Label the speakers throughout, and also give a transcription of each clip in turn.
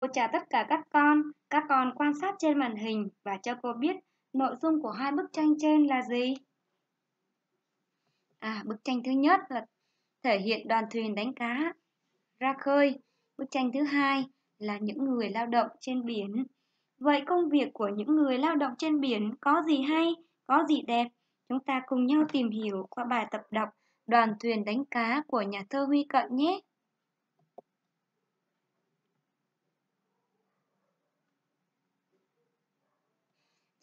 Speaker 1: Cô chào tất cả các con. Các con quan sát trên màn hình và cho cô biết nội dung của hai bức tranh trên là gì? À, bức tranh thứ nhất là thể hiện đoàn thuyền đánh cá ra khơi. Bức tranh thứ hai là những người lao động trên biển. Vậy công việc của những người lao động trên biển có gì hay, có gì đẹp? Chúng ta cùng nhau tìm hiểu qua bài tập đọc Đoàn thuyền đánh cá của nhà thơ Huy Cận nhé.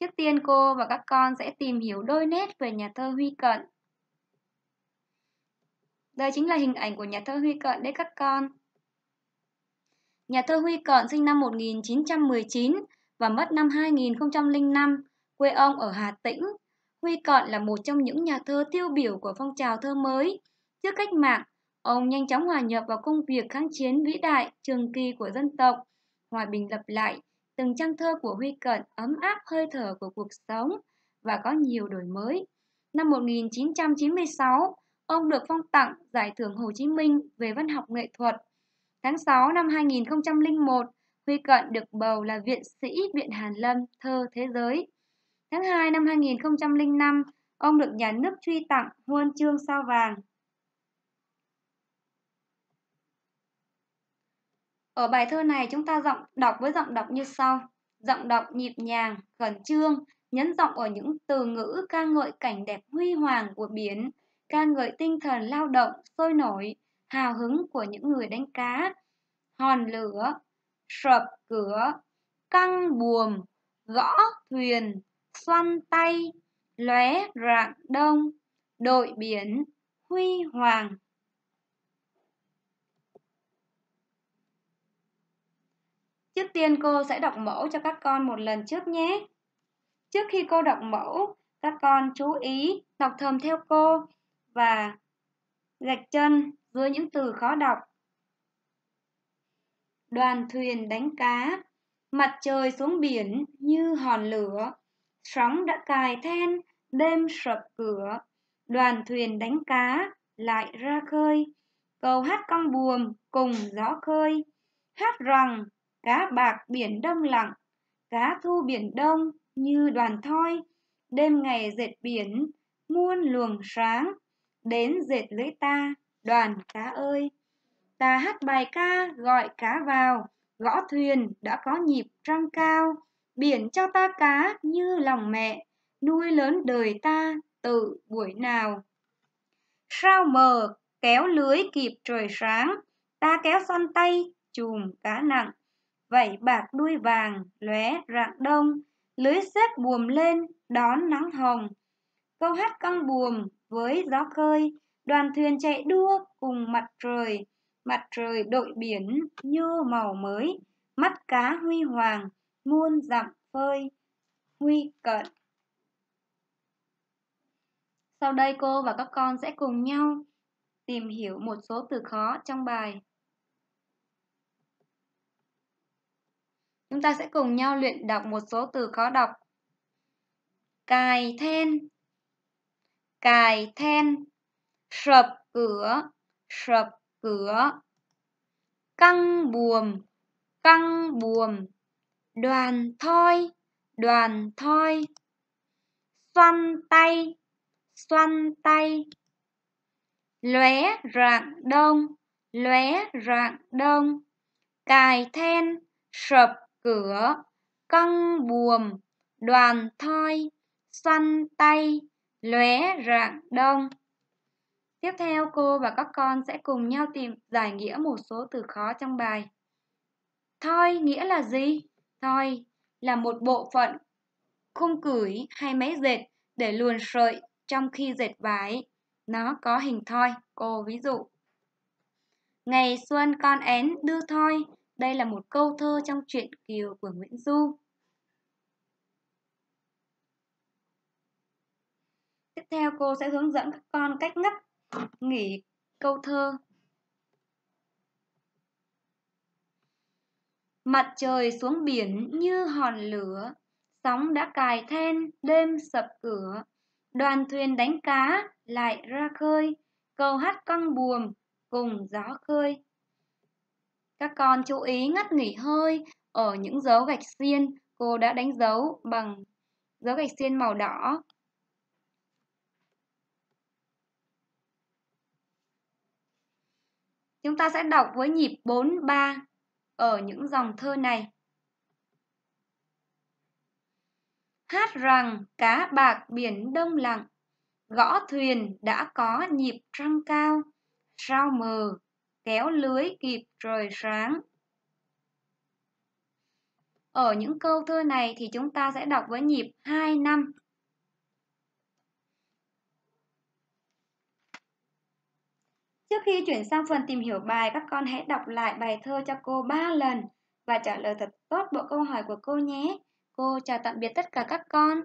Speaker 1: Trước tiên cô và các con sẽ tìm hiểu đôi nét về nhà thơ Huy Cận. Đây chính là hình ảnh của nhà thơ Huy Cận đấy các con. Nhà thơ Huy Cận sinh năm 1919 và mất năm 2005, quê ông ở Hà Tĩnh. Huy Cận là một trong những nhà thơ tiêu biểu của phong trào thơ mới. Trước cách mạng, ông nhanh chóng hòa nhập vào công việc kháng chiến vĩ đại, trường kỳ của dân tộc, hòa bình lập lại. Từng trang thơ của Huy Cận ấm áp hơi thở của cuộc sống và có nhiều đổi mới. Năm 1996, ông được phong tặng Giải thưởng Hồ Chí Minh về văn học nghệ thuật. Tháng 6 năm 2001, Huy Cận được bầu là viện sĩ Viện Hàn Lâm Thơ Thế Giới. Tháng 2 năm 2005, ông được nhà nước truy tặng huân chương sao vàng. Ở bài thơ này chúng ta giọng đọc với giọng đọc như sau. Giọng đọc nhịp nhàng, khẩn trương, nhấn giọng ở những từ ngữ ca ngợi cảnh đẹp huy hoàng của biển, ca ngợi tinh thần lao động, sôi nổi, hào hứng của những người đánh cá. Hòn lửa, sập cửa, căng buồm, gõ thuyền, xoăn tay, lóe rạng đông, đội biển, huy hoàng. Trước tiên cô sẽ đọc mẫu cho các con một lần trước nhé. Trước khi cô đọc mẫu, các con chú ý đọc thầm theo cô và gạch chân dưới những từ khó đọc. Đoàn thuyền đánh cá, mặt trời xuống biển như hòn lửa, sóng đã cài then, đêm sập cửa, đoàn thuyền đánh cá lại ra khơi, cầu hát con buồm cùng gió khơi, hát rằng cá bạc biển đông lặng, cá thu biển đông như đoàn thoi, đêm ngày dệt biển, muôn luồng sáng, đến dệt lưới ta, đoàn cá ơi. Ta hát bài ca gọi cá vào, gõ thuyền đã có nhịp trăng cao, biển cho ta cá như lòng mẹ, nuôi lớn đời ta từ buổi nào. Sao mờ kéo lưới kịp trời sáng, ta kéo son tay chùm cá nặng, vảy bạc đuôi vàng lóe rạng đông, lưới xếp buồm lên đón nắng hồng. Câu hát căng buồm với gió khơi, đoàn thuyền chạy đua cùng mặt trời, mặt trời đội biển nhô màu mới, mắt cá huy hoàng, muôn dặm phơi, huy cận. Sau đây cô và các con sẽ cùng nhau tìm hiểu một số từ khó trong bài. Chúng ta sẽ cùng nhau luyện đọc một số từ khó đọc. Cài then. Cài then. Sập cửa. Sập cửa. Căng buồm. Căng buồm. Đoàn thoi. Đoàn thoi. Xoăn tay. Xoăn tay. Lóe rạng đông. Lóe rạng đông. Cài then. Sập cửa, căng buồm, đoàn thoi, xoăn tay, lóe rạng đông. Tiếp theo cô và các con sẽ cùng nhau tìm giải nghĩa một số từ khó trong bài. Thoi nghĩa là gì? Thoi là một bộ phận khung cửi hay máy dệt để luồn sợi trong khi dệt vải. Nó có hình thoi, cô ví dụ. Ngày xuân con én đưa thoi đây là một câu thơ trong truyện Kiều của Nguyễn Du. Tiếp theo cô sẽ hướng dẫn các con cách ngắt nghỉ câu thơ. Mặt trời xuống biển như hòn lửa, sóng đã cài then, đêm sập cửa. Đoàn thuyền đánh cá lại ra khơi, câu hát căng buồm cùng gió khơi. Các con chú ý ngắt nghỉ hơi ở những dấu gạch xiên cô đã đánh dấu bằng dấu gạch xiên màu đỏ. Chúng ta sẽ đọc với nhịp 4-3 ở những dòng thơ này. Hát rằng cá bạc biển đông lặng, gõ thuyền đã có nhịp trăng cao, sao mờ, kéo lưới kịp trời sáng. Ở những câu thơ này thì chúng ta sẽ đọc với nhịp 2 năm. Trước khi chuyển sang phần tìm hiểu bài, các con hãy đọc lại bài thơ cho cô 3 lần và trả lời thật tốt bộ câu hỏi của cô nhé. Cô chào tạm biệt tất cả các con.